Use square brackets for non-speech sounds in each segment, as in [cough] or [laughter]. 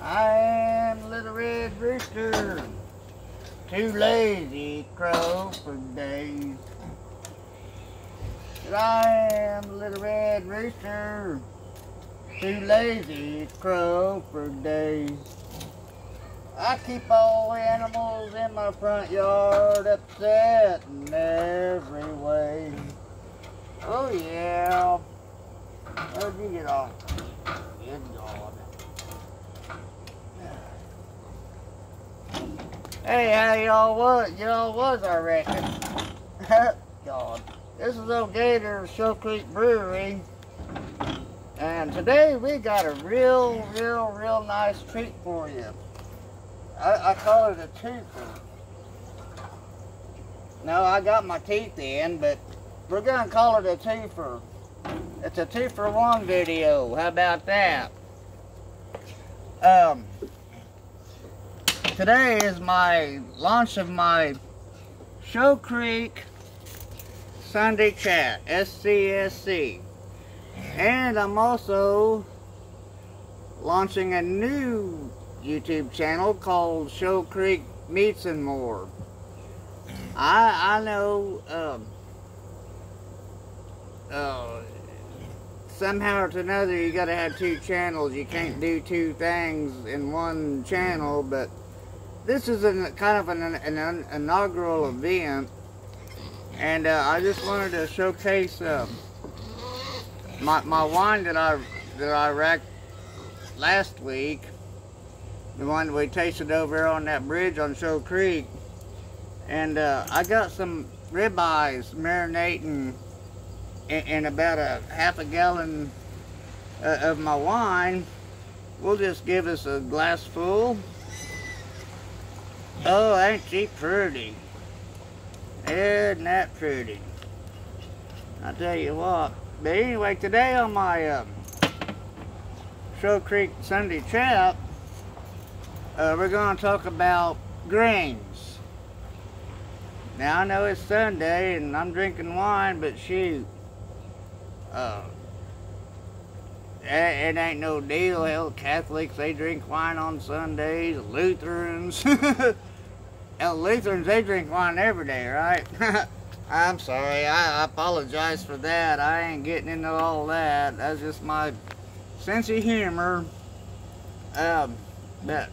I am Little Red Rooster. Too lazy crow for days. I am Little Red Rooster. Too lazy crow for days. I keep all the animals in my front yard upset in every way. Oh yeah. Where'd you get off? God. Hey, how y'all was? Y'all was, I reckon. God. This is old Gator Shoal Creek Brewery. And today we got a real, real, real nice treat for you. I, I call it a twofer. No, I got my teeth in, but we're gonna call it a twofer. It's a two for one video. How about that? Um, today is my launch of my Shoal Creek Sunday Chat, SCSC. And I'm also launching a new YouTube channel called Shoal Creek Meats and More. I I know um, uh, somehow or another you got to have two channels. You can't do two things in one channel, but this is a kind of an, an, an inaugural event, and uh, I just wanted to showcase uh, my my wine that I that I racked last week, the one we tasted over on that bridge on Shoal Creek, and uh, I got some ribeyes marinating in, in about a half a gallon uh, of my wine. We'll just give us a glass full. Oh, ain't she pretty? Isn't that pretty? I tell you what. But anyway, today on my um, Shoal Creek Sunday Chat, uh, we're going to talk about grains. Now, I know it's Sunday and I'm drinking wine, but shoot, uh, it, ain't no deal. Hell, Catholics, they drink wine on Sundays. Lutherans, [laughs] hell, Lutherans, they drink wine every day, right? [laughs] I'm sorry. I, I apologize for that. I ain't getting into all that. That's just my sense of humor. Um, but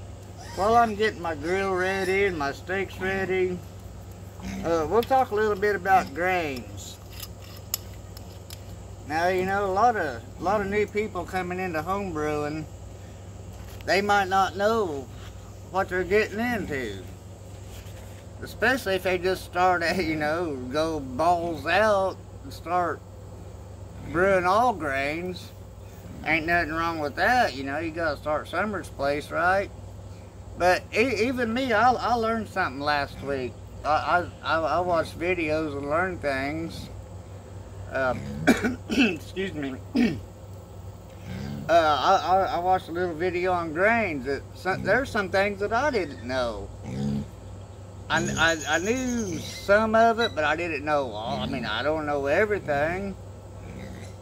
while I'm getting my grill ready and my steaks ready, uh, we'll talk a little bit about grains. Now you know a lot of a lot of new people coming into home brewing. They might not know what they're getting into, especially if they just start, [laughs] you know, go balls out and start brewing all grains. Ain't nothing wrong with that, you know. You gotta start Summer's place, right? But even me, I, I learned something last week. I, I, I watched videos and learned things. Uh, [coughs] excuse me. [coughs] uh, I, I, watched a little video on grains. That some, there's some things that I didn't know. I, I, I knew some of it, but I didn't know all. I mean, I don't know everything.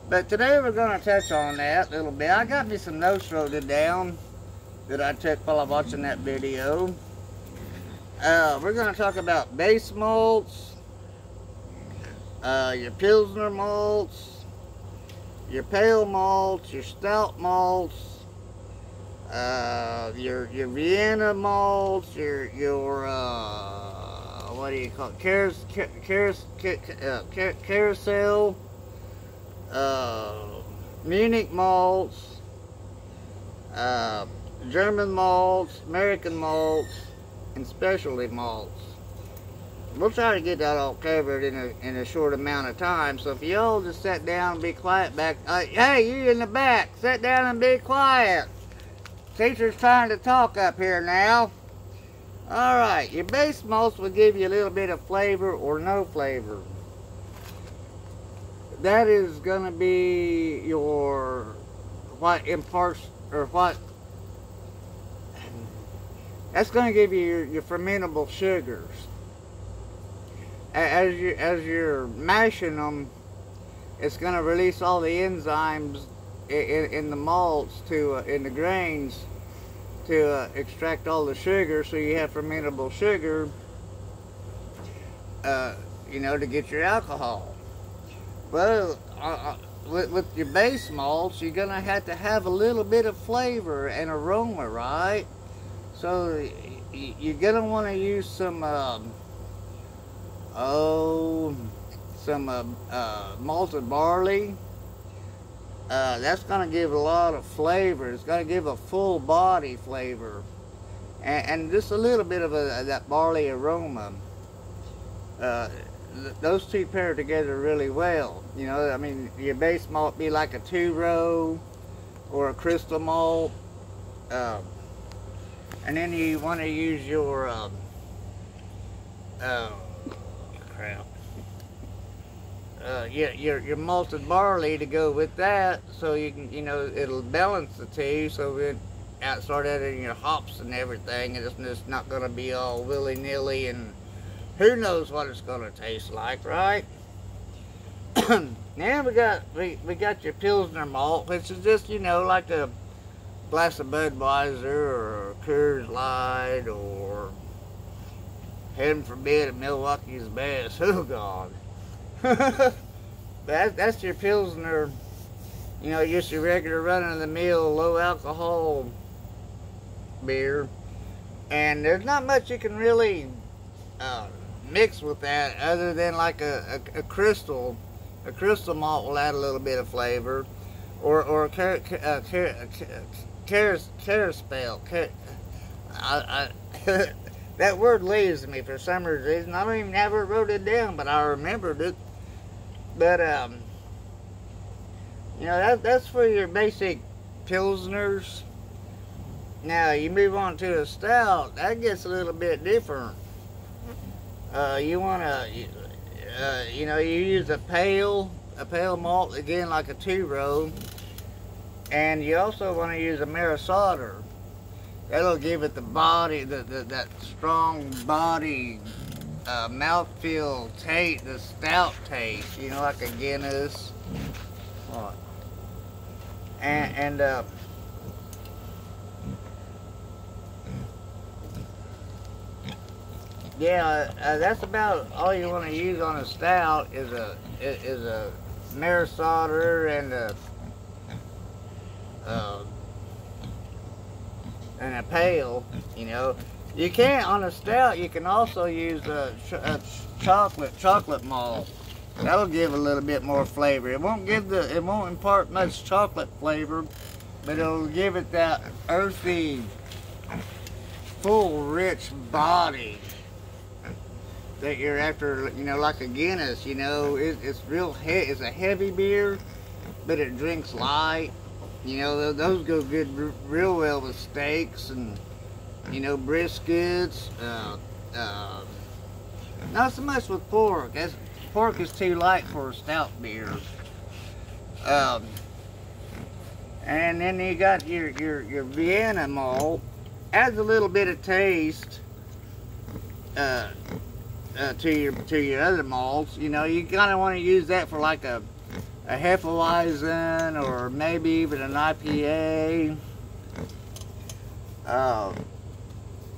But today we're going to touch on that a little bit. I got me some notes wrote down that I took while I was watching that video. Uh, we're going to talk about base malts, uh, your Pilsner malts, your pale malts, your stout malts, uh, your your Vienna malts, your your uh, what do you call it? Uh, carousel, uh, Munich malts, uh, German malts, American malts, and specialty malts. We'll try to get that all covered in a, in a short amount of time. So if y'all just sit down and be quiet back, uh, hey, you in the back, sit down and be quiet. Teacher's trying to talk up here now. Alright, your base malts will give you a little bit of flavor or no flavor. That is going to be your, what imparts, or what that's going to give you your, your fermentable sugars. As you as you're mashing them, it's going to release all the enzymes in, in the malts to uh, in the grains to uh, extract all the sugar, so you have fermentable sugar. Uh, you know, to get your alcohol. Well, uh, uh, with, with your base malts, you're gonna have to have a little bit of flavor and aroma, right? So you're gonna want to use some, um, oh, some uh, uh, malted barley. Uh, that's gonna give a lot of flavor. It's gonna give a full body flavor, and, and just a little bit of a, that barley aroma. Uh, th those two pair together really well. You know, I mean, your base malt be like a two row or a crystal malt. Uh, and then you want to use your, um, uh, crap, uh, your, your, your malted barley to go with that so you can, you know, it'll balance the two so it out, start adding your hops and everything and it's just not going to be all willy-nilly and who knows what it's going to taste like, right? [coughs] now we got we, we got your Pilsner malt, which is just, you know, like a glass of Budweiser or Coors Light or heaven forbid a Milwaukee's best. [laughs] Oh God. [laughs] that, that's your Pilsner, you know, just your regular run-of-the-mill low alcohol beer. And there's not much you can really uh, mix with that other than like a, a, a, crystal. A crystal malt will add a little bit of flavor. Or, or a car, car, that word leaves me for some reason. I don't even ever wrote it down, but I remembered it. But, um, you know, that, that's for your basic pilsners. Now, you move on to a stout, that gets a little bit different uh, you want to, uh, you know, you use a pale, a pale malt, again like a two-row, and you also want to use a maris otter. That'll give it the body, the, the that strong body, uh, mouthfeel taste, the stout taste, you know, like a Guinness. What? And, and uh, yeah, uh, that's about all you want to use on a stout is a is a maris otter and a uh, and a pale. You know, you can't on a stout. You can also use a, a chocolate chocolate malt. That'll give a little bit more flavor. It won't give the it won't impart much chocolate flavor, but it'll give it that earthy, full, rich body that you're after, you know, like a Guinness, you know, it, it's real, he it's a heavy beer, but it drinks light. You know, those go good real well with steaks and, you know, briskets. Uh, uh, not so much with pork. As pork is too light for a stout beer. Um, and then you got your, your, your Vienna malt. Adds a little bit of taste. Uh, uh, to your to your other malts, you know, you kind of want to use that for like a a Hefeweizen or maybe even an IPA. Uh,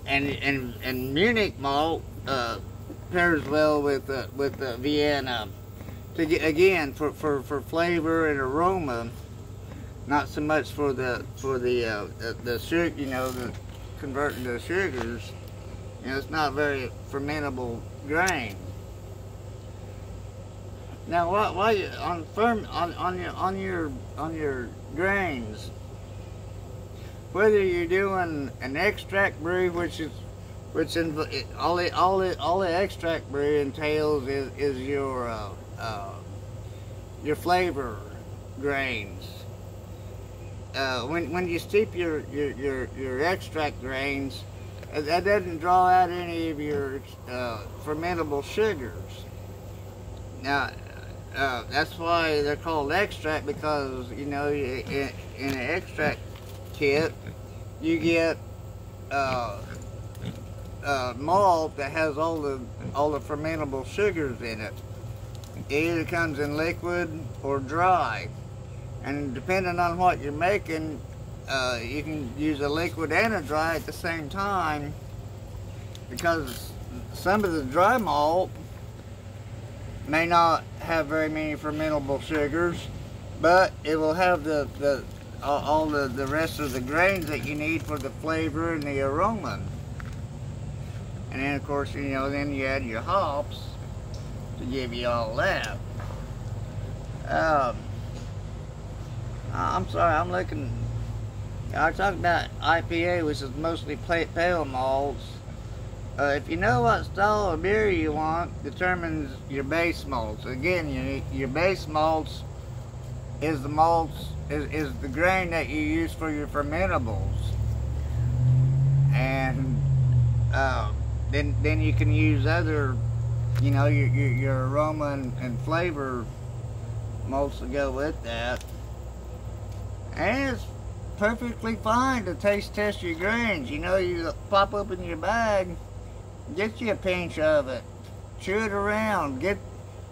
and and and Munich malt uh, pairs well with uh, with the Vienna. To get, again for, for, for flavor and aroma, not so much for the for the uh, the, the sugar, you know, the converting the sugars. You know, it's not very fermentable grain. Now, what? Why on firm on on your on your on your grains? Whether you're doing an extract brew, which is which all the all the all the extract brew entails is is your uh, uh, your flavor grains. Uh, when when you steep your your your, your extract grains, that doesn't draw out any of your uh, fermentable sugars. Now, uh, that's why they're called extract because, you know, in, in an extract kit, you get uh, uh, malt that has all the all the fermentable sugars in it. It either comes in liquid or dry. And depending on what you're making, uh, you can use a liquid and a dry at the same time because some of the dry malt may not have very many fermentable sugars, but it will have the, the all, the, the rest of the grains that you need for the flavor and the aroma. And then of course, you know, then you add your hops to give you all that. Um, I'm sorry, I'm looking, I talked about IPA, which is mostly pale malts. Uh, if you know what style of beer you want, determines your base malts. Again, your, your base malts is the malts, is, is the grain that you use for your fermentables. And uh, then then you can use other, you know, your, your, your aroma and, and flavor malts to go with that. And it's perfectly fine to taste test your grains. You know, you pop open your bag, get you a pinch of it, chew it around, get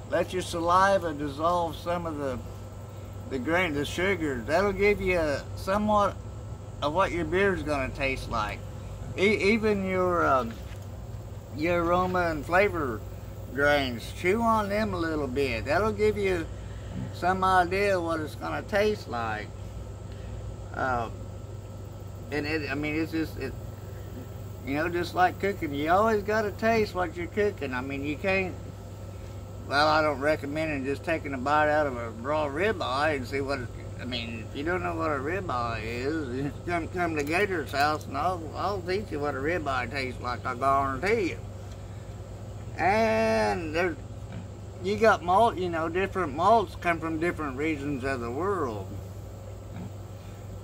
let your saliva dissolve some of the the grain, the sugar. That'll give you somewhat of what your beer is going to taste like. E even your um, your aroma and flavor grains, chew on them a little bit. That'll give you some idea of what it's going to taste like. Uh, and it, I mean, it's just, it, you know, just like cooking, you always got to taste what you're cooking. I mean, you can't, well, I don't recommend just taking a bite out of a raw ribeye and see what, I mean, if you don't know what a ribeye is, [laughs] come, come to Gator's house and I'll, I'll teach you what a ribeye tastes like, I guarantee you. And there's, you got malt, you know, different malts come from different regions of the world.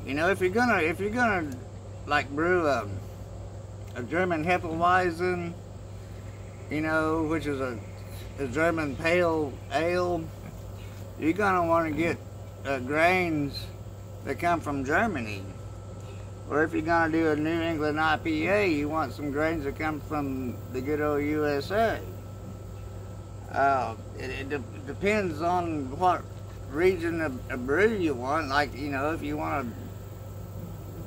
You know, if you're gonna, if you're gonna, like brew a, a German Hefeweizen, you know, which is a, a German pale ale, you're gonna want to get uh, grains that come from Germany. Or if you're gonna do a New England IPA, you want some grains that come from the good old USA. Uh, it, it de depends on what region of, of brew you want. Like, you know, if you want to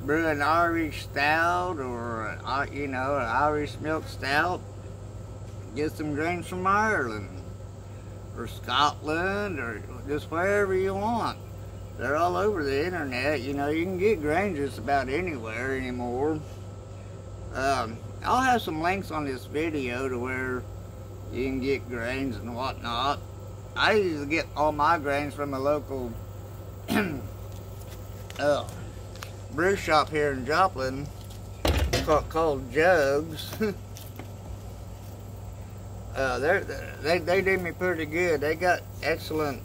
brew an Irish stout or, uh, you know, an Irish milk stout, get some grains from Ireland or Scotland or just wherever you want. They're all over the internet. You know, you can get grains just about anywhere anymore. Um, I'll have some links on this video to where you can get grains and whatnot. I usually get all my grains from a local [clears throat] uh, brew shop here in Joplin called, called Jugs. [laughs] uh, they they do me pretty good. They got excellent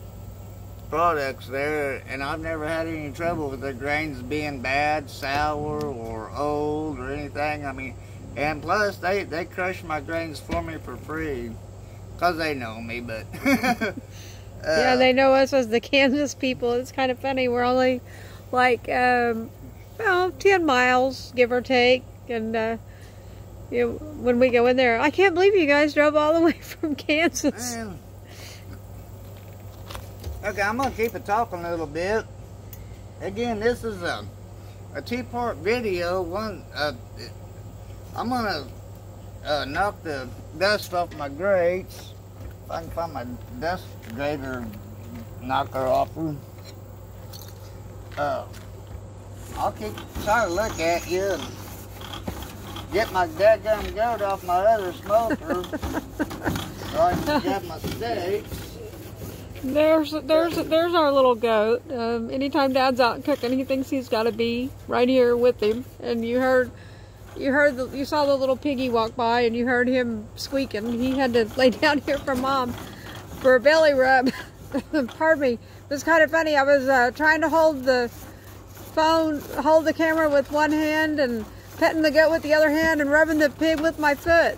products there, and I've never had any trouble with their grains being bad, sour, or old, or anything. I mean, and plus they they crush my grains for me for free, cause they know me. But [laughs] uh, yeah, they know us as the [laughs] Kansas people. It's kind of funny. We're only like um, well, 10 miles, give or take. And, uh, you know, when we go in there, I can't believe you guys drove all the [laughs] way from Kansas. Okay, I'm going to keep it talking a little bit. Again, this is a, a two-part video. One, uh, I'm going to uh, knock the dust off my grates. If I can find my dust grater knocker off. Uh, I'll keep trying to look at you and get my dadgum goat off my other smoker so I can get my steaks. There's there's there's our little goat. Um, anytime Dad's out cooking, he thinks he's got to be right here with him. And you heard you heard the, you saw the little piggy walk by, and you heard him squeaking. He had to [laughs] lay down here for Mom for a belly rub. [laughs] Pardon me. It was kind of funny. I was uh, trying to hold the phone, hold the camera with one hand and petting the goat with the other hand and rubbing the pig with my foot.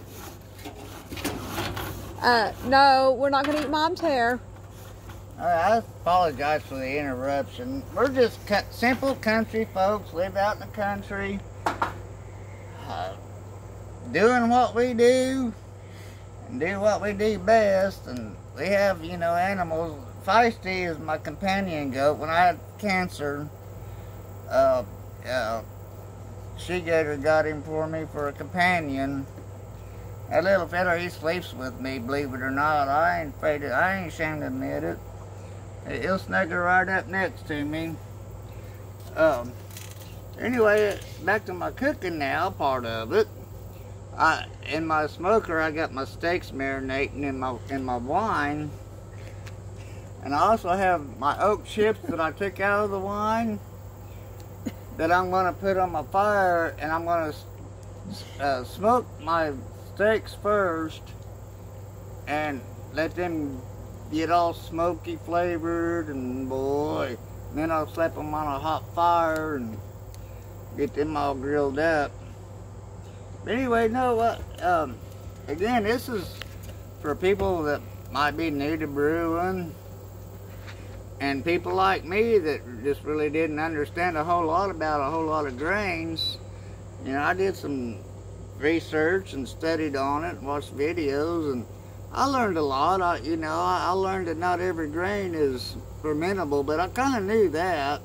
Uh, no, we're not going to eat mom's hair. I apologize for the interruption. We're just simple country folks, live out in the country, uh, doing what we do, and do what we do best. And we have, you know, animals Feisty is my companion goat. When I had cancer, uh, uh, she gator got him for me for a companion. That little fella, he sleeps with me, believe it or not. I ain't afraid to, I ain't ashamed to admit it. He'll snuggle right up next to me. Um, anyway, back to my cooking now, part of it. I, in my smoker, I got my steaks marinating in my in my wine, and I also have my oak chips that I took out of the wine that I'm going to put on my fire, and I'm going to uh, smoke my steaks first, and let them get all smoky flavored, and boy, then I'll slap them on a hot fire and get them all grilled up. But anyway, no, what? Uh, um, again, this is for people that might be new to brewing and people like me that just really didn't understand a whole lot about a whole lot of grains. You know, I did some research and studied on it, watched videos, and I learned a lot. I, you know, I, I learned that not every grain is fermentable, but I kind of knew that.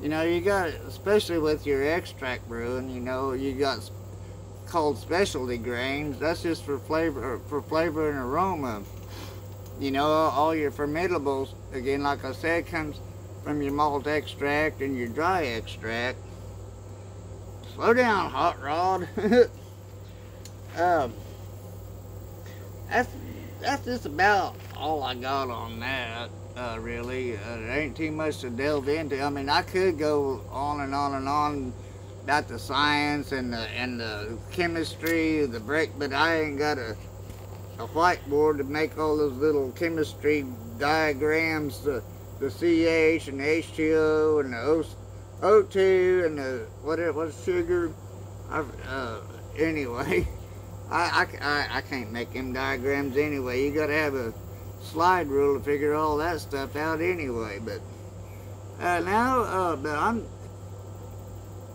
You know, you got, especially with your extract brewing, you know, you got called specialty grains. That's just for flavor, for flavor and aroma. You know, all your formidables, again, like I said, comes from your malt extract and your dry extract. Slow down, Hot Rod. [laughs] um, that's, that's just about all I got on that, uh, really. Uh, there ain't too much to delve into. I mean, I could go on and on and on about the science and the and the chemistry, the break, but I ain't got a a whiteboard to make all those little chemistry diagrams, the the CH and the H2O and the O2 and the what it was sugar. I, uh, anyway, [laughs] I, I, I can't make them diagrams anyway. You got to have a slide rule to figure all that stuff out anyway. But uh, now, uh, but I'm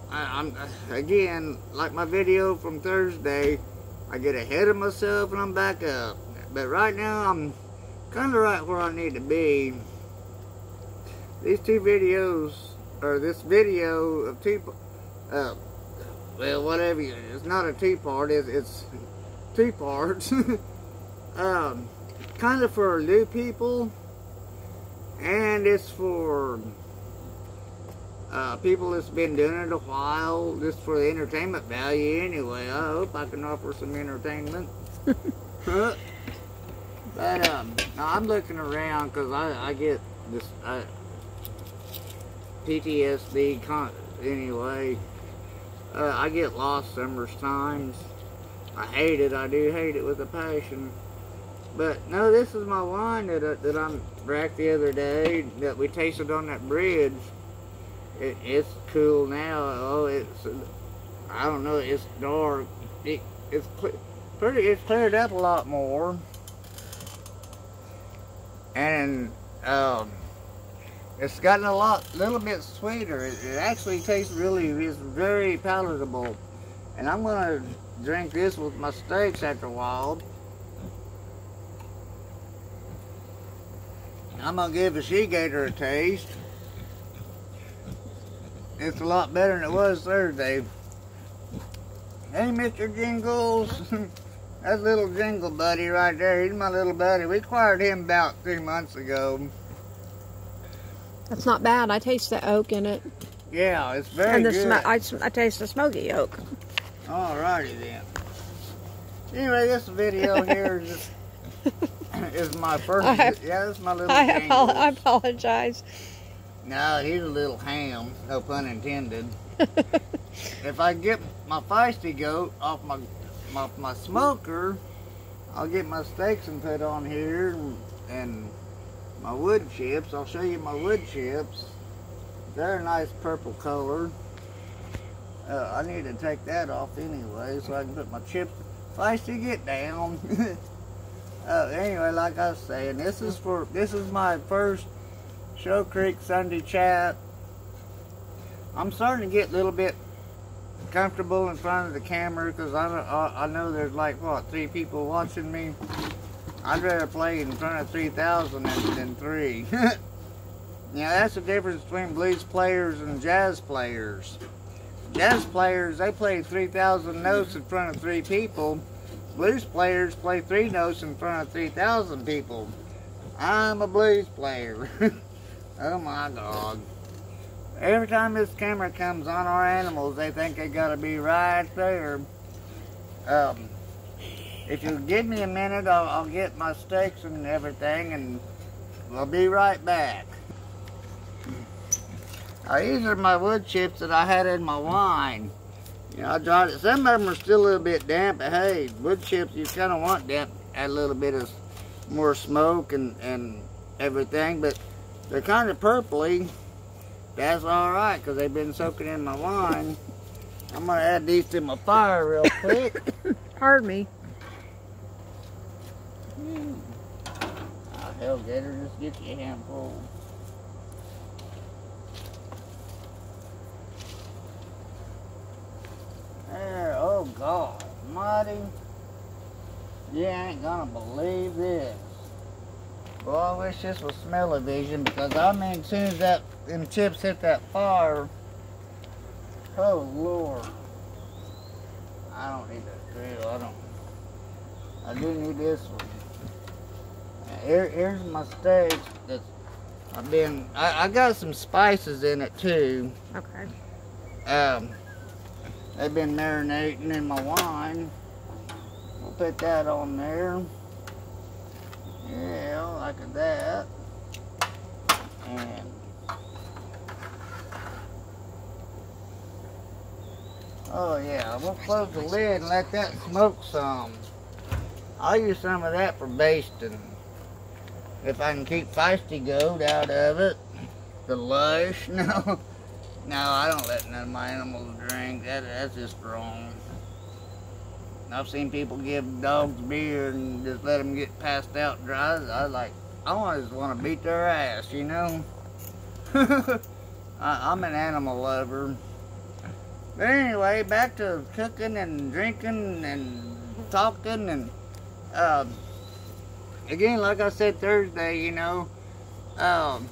I, am again, like my video from Thursday, I get ahead of myself and I'm back up. But right now, I'm kind of right where I need to be. These two videos, or this video of two, uh, well, whatever, it's not a two-part, it's, it's [laughs] two parts. [laughs] um, kind of for new people, and it's for uh, people that's been doing it a while just for the entertainment value anyway. I hope I can offer some entertainment. [laughs] but um, I'm looking around because I, I get this I, PTSD con anyway. Uh, I get lost summers times. I hate it. I do hate it with a passion. But no, this is my wine that, uh, that I am racked the other day that we tasted on that bridge it, it's cool now. Oh, it's I don't know. It's dark. It, it's pretty. It's cleared up a lot more, and um, it's gotten a lot, little bit sweeter. It, it actually tastes really, it's very palatable, and I'm gonna drink this with my steaks after a while. I'm gonna give the She Gator a taste. It's a lot better than it was Thursday. Hey, Mr. Jingles. [laughs] That little Jingle buddy right there. He's my little buddy. We acquired him about three months ago. That's not bad. I taste the oak in it. Yeah, it's very and the good. I, I taste the smoky oak. Alrighty then. Anyway, this video [laughs] here is, [coughs] is my first. Have, yeah, this is my little. I, I apologize. No, he's a little ham, no pun intended. [laughs] if I get my feisty goat off my, my, my smoker, I'll get my steaks and put on here and, and my wood chips. I'll show you my wood chips. They're a nice purple color. Uh, I need to take that off anyway so I can put my chips. Feisty, get down. [laughs] uh, anyway, like I was saying, this is for this is my first Shoal Creek Sunday chat. I'm starting to get a little bit comfortable in front of the camera because I, I, I know there's like what three people watching me. I'd rather play in front of 3,000 than, than three. [laughs] yeah, that's the difference between blues players and jazz players. Jazz players, they play 3,000 notes in front of three people. Blues players play three notes in front of 3,000 people. I'm a blues player. [laughs] oh my God. Every time this camera comes on our animals, they think they gotta be right there. Um, if you give me a minute, I'll, I'll get my steaks and everything, and we'll be right back. Now, these are my wood chips that I had in my wine. You know, I dried it. Some of them are still a little bit damp, but hey, wood chips, you kind of want damp, add a little bit of more smoke and, and everything, but they're kind of purpley. That's all right, because they've been soaking in my wine. I'm going to add these to my fire real [laughs] quick. Pardon me. Mm. Oh, hell, Gator, just get you a handful. There, oh God, Marty. You ain't gonna believe this. Well, I wish this was smell-o-vision because I mean, as soon as that them chips hit that fire, oh Lord. I don't need that grill. I don't. I do need this one. Now, Here, here's my steak. That's I've been. I, I got some spices in it too. Okay. Um, they've been marinating in my wine. We'll put that on there. Yeah, like that. And oh yeah, we'll close the lid and let that smoke some. I'll use some of that for basting. If I can keep feisty goat out of it. The lush, [laughs] no. No, I don't let none of my animals drink. That, that's just wrong. I've seen people give dogs beer and just let them get passed out dry. I like, I always want to beat their ass, you know? [laughs] I, I'm an animal lover. But anyway, back to cooking and drinking and talking and, uh, again, like I said Thursday, you know, um,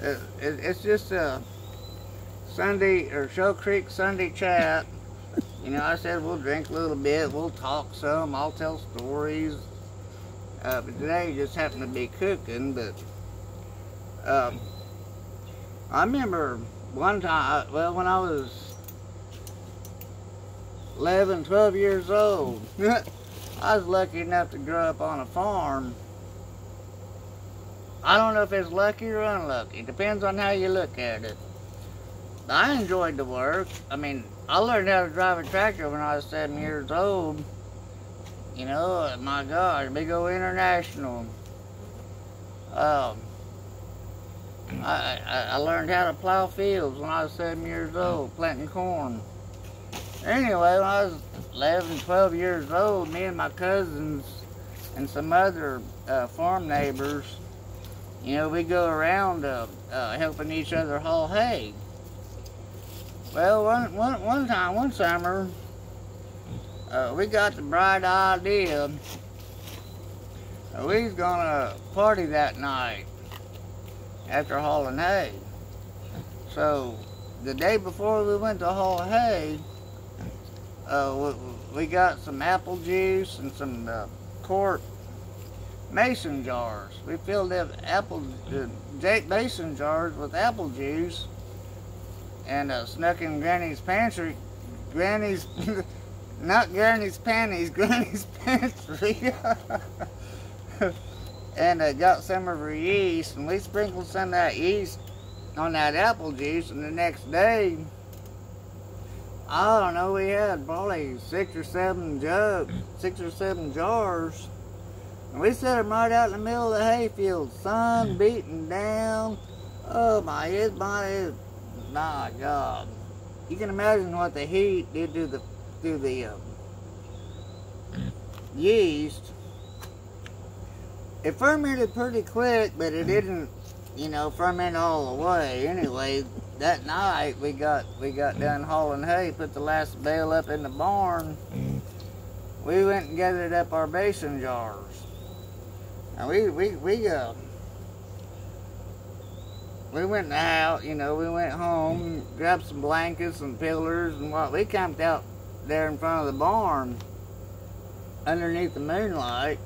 it, it, it's just a Sunday or Shoal Creek Sunday chat. You know, I said we'll drink a little bit, we'll talk some, I'll tell stories. Uh, but today just happened to be cooking, but um, I remember one time, well, when I was 11, 12 years old, [laughs] I was lucky enough to grow up on a farm. I don't know if it's lucky or unlucky. Depends on how you look at it. I enjoyed the work. I mean, I learned how to drive a tractor when I was seven years old. You know, my God, big old international. Um, I, I, I learned how to plow fields when I was seven years old, planting corn. Anyway, when I was 11, 12 years old, me and my cousins and some other uh, farm neighbors, you know, we go around uh, uh, helping each other haul hay. Well, one, one, one time, one summer, uh, we got the bright idea uh, we was gonna party that night after hauling hay. So, the day before we went to haul hay, uh, we, we got some apple juice and some uh, quart mason jars. We filled up apple uh, mason jars with apple juice and uh, snuck in Granny's pantry. Granny's, [laughs] not Granny's panties, [laughs] Granny's pantry. [laughs] and uh, got some of her yeast, and we sprinkled some of that yeast on that apple juice, and the next day, I don't know, we had probably six or seven jugs, six or seven jars. And we set them right out in the middle of the hayfield, sun beating down. Oh my, it's my, my God. You can imagine what the heat did to the, to the um, yeast. It fermented pretty quick, but it didn't, you know, ferment all the way. Anyway, that night we got we got done hauling hay, put the last bale up in the barn. We went and gathered up our basin jars. And we we we uh we went out, you know, we went home, grabbed some blankets and pillars and what we camped out there in front of the barn underneath the moonlight.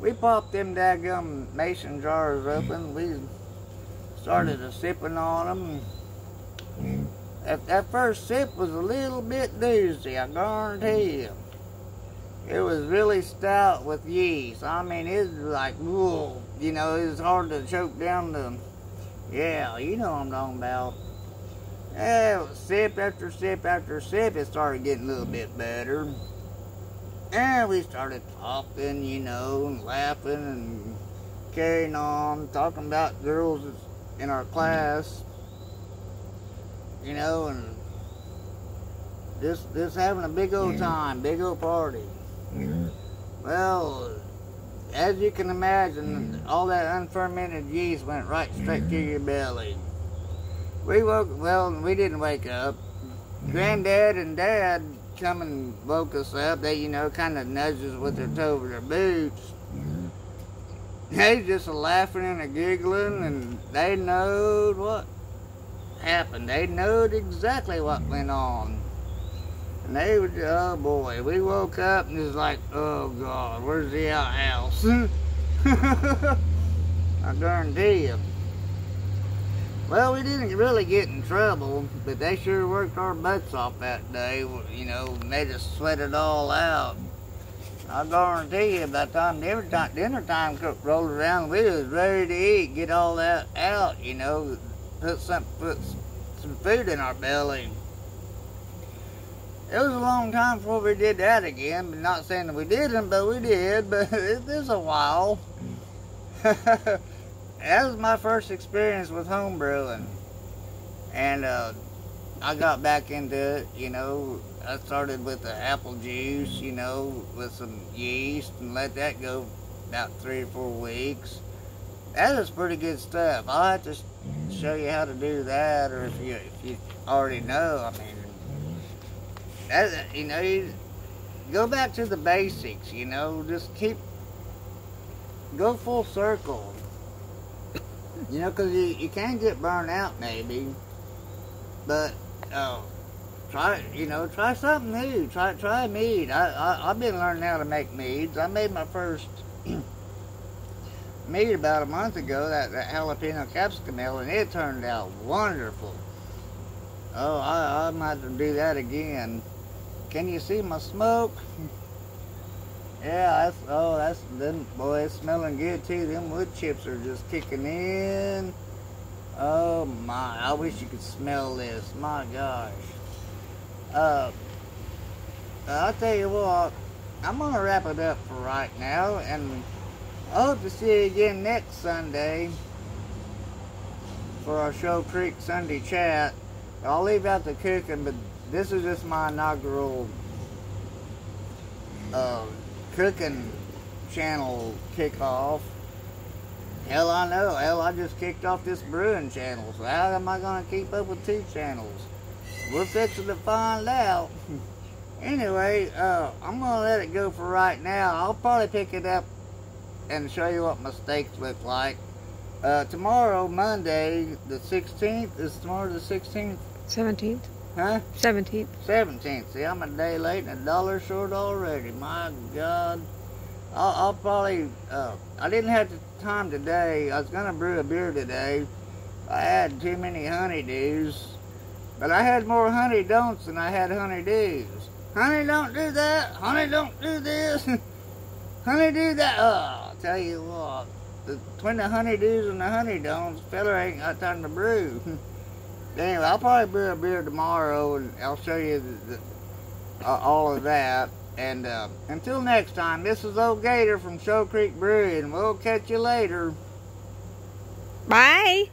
We popped them daggum mason jars open. We started a sipping on them. That, that first sip was a little bit doozy, I guarantee you. It was really stout with yeast. I mean, it was like, whoa, you know, it was hard to choke down the, yeah, you know what I'm talking about. Yeah, sip after sip after sip, it started getting a little bit better. And we started talking, you know, and laughing and carrying on, talking about girls in our class, you know, and just just having a big old time, big old party. Well, as you can imagine, all that unfermented yeast went right straight to your belly. We woke, well, we didn't wake up. Granddad and Dad come and woke us up. They, you know, kind of nudged us with their toe over their boots. They just laughing and a giggling, and they knowed what happened. They knowed exactly what went on. And they were, oh boy, we woke up and it was like, oh God, where's the outhouse? [laughs] I guarantee you. Well, we didn't really get in trouble, but they sure worked our butts off that day. You know, made us sweat it all out. I guarantee you, by the time dinner time, dinner time rolled around, we was ready to eat, get all that out. You know, put some put some food in our belly. It was a long time before we did that again. But not saying that we didn't, but we did. But [laughs] it was a while. [laughs] that was my first experience with home brewing. And uh, I got back into it, you know. I started with the apple juice, you know, with some yeast and let that go about three or four weeks. That is pretty good stuff. I'll have to show you how to do that, or if you if you already know. I mean, that you know, you go back to the basics. You know, just keep go full circle. You know, because you, you can get burned out maybe, but uh, try you know try something new. Try try mead. I, I I've been learning how to make meads. I made my first [clears throat] mead about a month ago. That, that jalapeno capsicum and it turned out wonderful. Oh, I I might do that again. Can you see my smoke? Yeah, that's, oh, that's, them, boy, it's smelling good too. Them wood chips are just kicking in. Oh my, I wish you could smell this. My gosh. Uh, I'll tell you what, I'm going to wrap it up for right now, and I hope to see you again next Sunday for our Shoal Creek Sunday chat. I'll leave out the cooking, but this is just my inaugural uh, cooking channel kickoff. Hell, I know. Hell, I just kicked off this brewing channel. So how am I going to keep up with two channels? We're fixing to find out. [laughs] anyway, uh, I'm going to let it go for right now. I'll probably pick it up and show you what my steaks look like. Uh, tomorrow, Monday, the 16th, is tomorrow the 16th? 17th. Huh? 17th. 17th. See, I'm a day late and a dollar short already. My God. I'll, I'll probably, uh, I didn't have the time today. I was going to brew a beer today. I had too many honeydews. But I had more honey don'ts than I had honeydews. Honey, don't do that. Honey, don't do this. [laughs] honey, do that. Oh, I'll tell you what. Between the honeydews and the honey don'ts, fella ain't got time to brew. [laughs] anyway, I'll probably brew a beer tomorrow, and I'll show you the, the, uh, all of that. And uh, until next time, this is Old Gator from Shoal Creek Brewing. We'll catch you later. Bye.